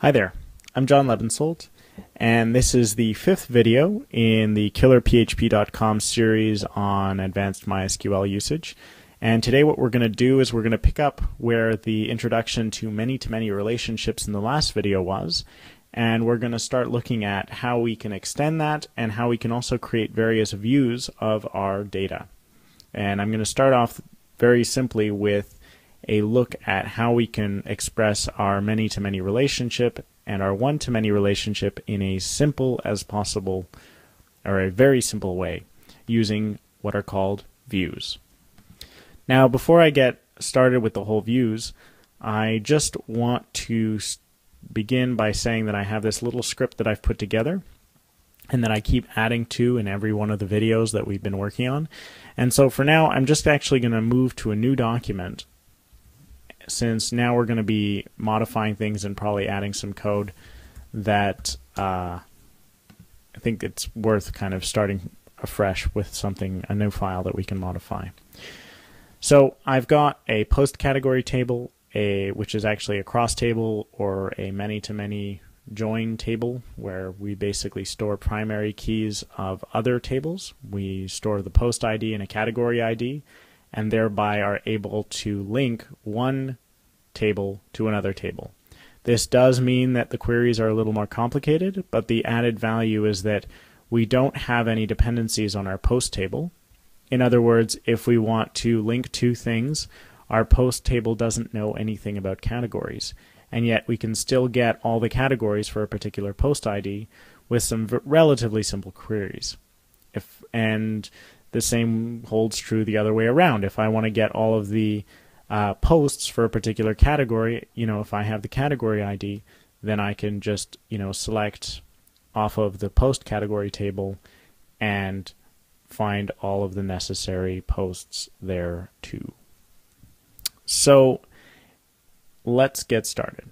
Hi there, I'm Jon Lebensold, and this is the fifth video in the killerphp.com series on advanced MySQL usage. And today what we're going to do is we're going to pick up where the introduction to many-to-many relationships in the last video was, and we're going to start looking at how we can extend that and how we can also create various views of our data. And I'm going to start off very simply with a look at how we can express our many to many relationship and our one to many relationship in a simple as possible or a very simple way using what are called views. Now, before I get started with the whole views, I just want to begin by saying that I have this little script that I've put together and that I keep adding to in every one of the videos that we've been working on. And so for now, I'm just actually going to move to a new document since now we're going to be modifying things and probably adding some code that uh, I think it's worth kind of starting afresh with something, a new file that we can modify. So I've got a post category table, a which is actually a cross table or a many-to-many join table where we basically store primary keys of other tables. We store the post ID and a category ID and thereby are able to link one table to another table. This does mean that the queries are a little more complicated, but the added value is that we don't have any dependencies on our post table. In other words, if we want to link two things, our post table doesn't know anything about categories, and yet we can still get all the categories for a particular post ID with some relatively simple queries. If and the same holds true the other way around. If I want to get all of the uh, posts for a particular category, you know, if I have the category ID, then I can just, you know, select off of the post category table and find all of the necessary posts there too. So let's get started.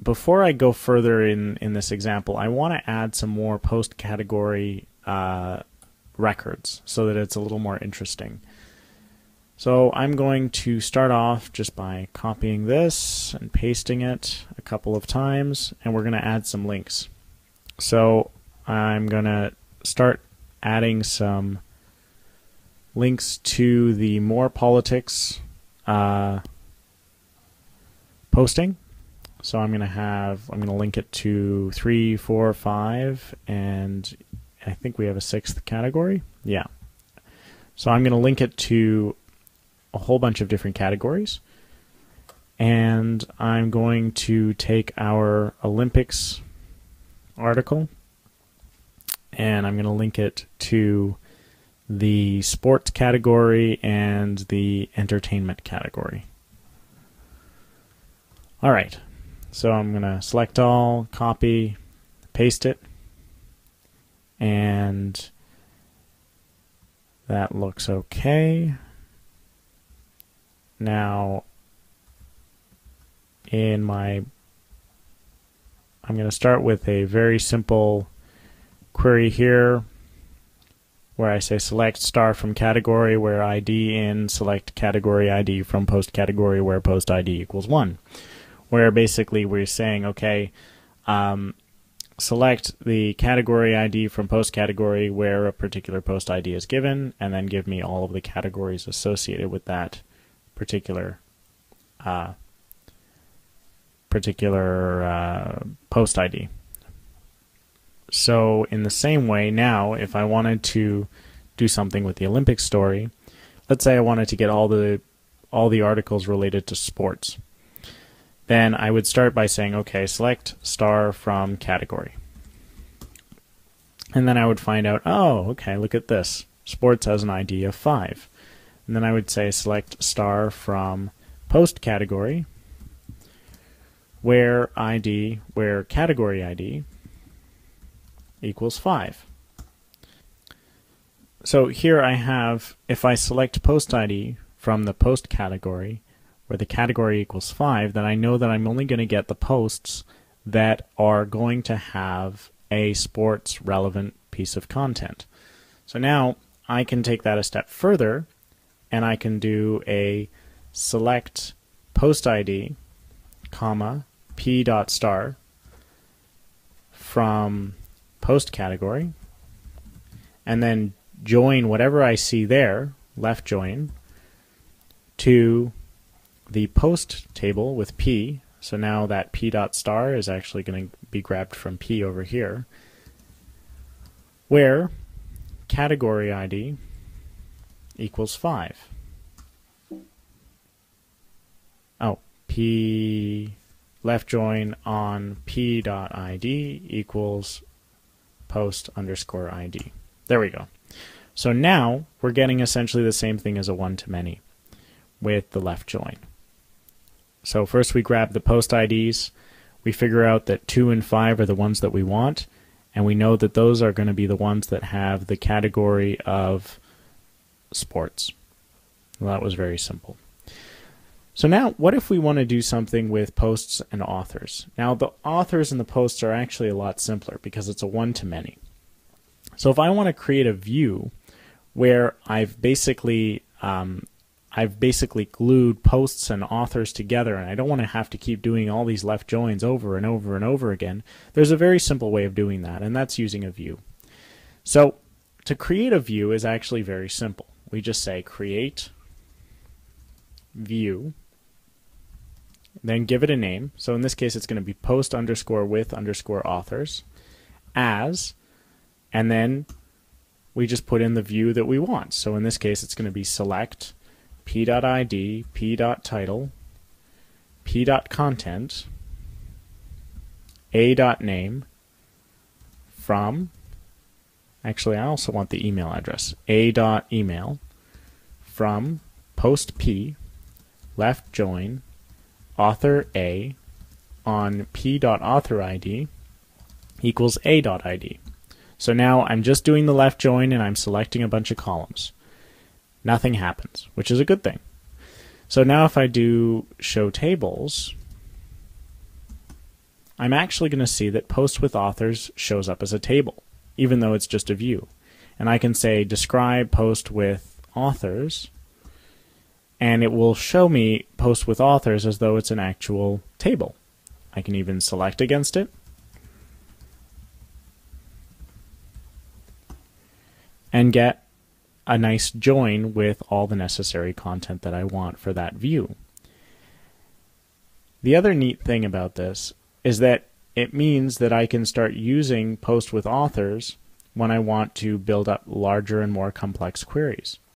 Before I go further in, in this example, I want to add some more post category uh, records so that it's a little more interesting. So I'm going to start off just by copying this and pasting it a couple of times, and we're going to add some links. So I'm going to start adding some links to the More Politics uh, posting. So I'm going to have, I'm going to link it to three, four, five, and I think we have a sixth category. Yeah. So I'm going to link it to a whole bunch of different categories. And I'm going to take our Olympics article and I'm going to link it to the sports category and the entertainment category. All right, so I'm going to select all, copy, paste it, and that looks okay. Now, in my, I'm going to start with a very simple query here where I say select star from category where ID in select category ID from post category where post ID equals 1. Where basically we're saying, okay, um, select the category ID from post category where a particular post ID is given, and then give me all of the categories associated with that particular uh, particular uh, post ID. So in the same way, now if I wanted to do something with the Olympic story, let's say I wanted to get all the all the articles related to sports, then I would start by saying, okay, select star from category. And then I would find out, oh, okay, look at this. Sports has an ID of 5. And then I would say select star from post category where ID, where category ID equals 5. So here I have, if I select post ID from the post category, where the category equals 5, then I know that I'm only going to get the posts that are going to have a sports relevant piece of content. So now I can take that a step further and I can do a select post ID, comma, p dot star from post category and then join whatever I see there, left join, to the post table with P. So now that P dot star is actually going to be grabbed from P over here, where category ID equals 5. Oh, P left join on P dot ID equals post underscore ID. There we go. So now we're getting essentially the same thing as a one-to-many with the left join. So first we grab the post IDs, we figure out that 2 and 5 are the ones that we want, and we know that those are going to be the ones that have the category of sports. Well, that was very simple. So now, what if we want to do something with posts and authors? Now, the authors and the posts are actually a lot simpler because it's a one-to-many. So if I want to create a view where I've basically um, I've basically glued posts and authors together and I don't want to have to keep doing all these left joins over and over and over again, there's a very simple way of doing that, and that's using a view. So to create a view is actually very simple. We just say create view, then give it a name. So in this case, it's going to be post underscore with underscore authors as, and then we just put in the view that we want. So in this case, it's going to be select p.id, p.title, p.content, a.name from, actually I also want the email address, a.email from post p, left join, author a on p.authorID equals a.id. So now I'm just doing the left join and I'm selecting a bunch of columns nothing happens, which is a good thing. So now if I do show tables, I'm actually going to see that post with authors shows up as a table, even though it's just a view. And I can say describe post with authors, and it will show me post with authors as though it's an actual table. I can even select against it. And get a nice join with all the necessary content that I want for that view. The other neat thing about this is that it means that I can start using post with authors when I want to build up larger and more complex queries.